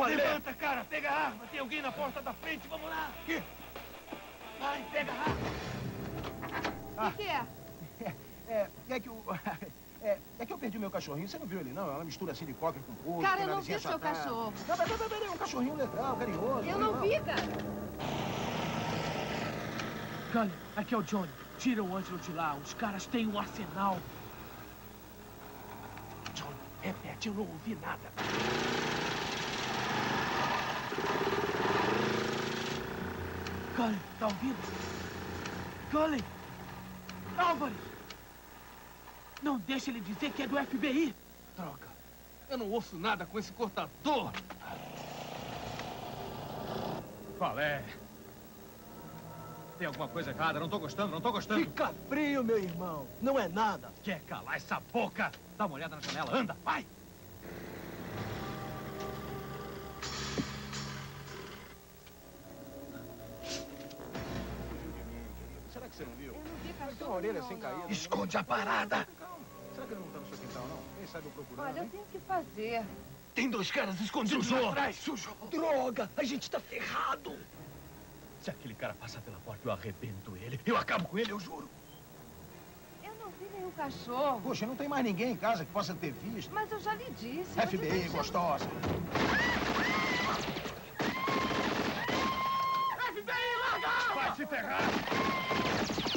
Qual é? Levanta, cara, pega a arma. Tem alguém na porta da frente, vamos lá. Que? Vai, pega a arma. O que é? É, é que o... É, é que eu perdi meu cachorrinho. Você não viu ele, não? É uma mistura assim de cocker com porco. Cara, eu não vi seu achatado. cachorro. Não, mas, mas, mas, é um cachorrinho legal, carinhoso. Eu não vi, cara. Cully, aqui é o Johnny. Tira o Ângelo de lá. Os caras têm um arsenal. John, repete, eu não ouvi nada. Cully, tá ouvindo? Cully! Álvares! Não deixe ele dizer que é do FBI. Droga, eu não ouço nada com esse cortador. Qual é? Tem alguma coisa errada? Não tô gostando, não tô gostando. Fica frio, meu irmão. Não é nada. Quer calar essa boca? Dá uma olhada na janela, anda, vai! Que você não viu? Eu não vi cachorro tem uma orelha não, sem caída. Esconde a parada. Calma. Será que ele não tá no seu quintal, não? Quem sabe eu procurando, Olha, eu tenho que fazer. Tem dois caras escondidos Sujou. lá atrás. Sujou. Droga, a gente tá ferrado. Se aquele cara passar pela porta, eu arrebento ele. Eu acabo com ele, eu juro. Eu não vi nenhum cachorro. Poxa, não tem mais ninguém em casa que possa ter visto. Mas eu já lhe disse. FBI, gostosa. FBI, larga! Vai se ferrar!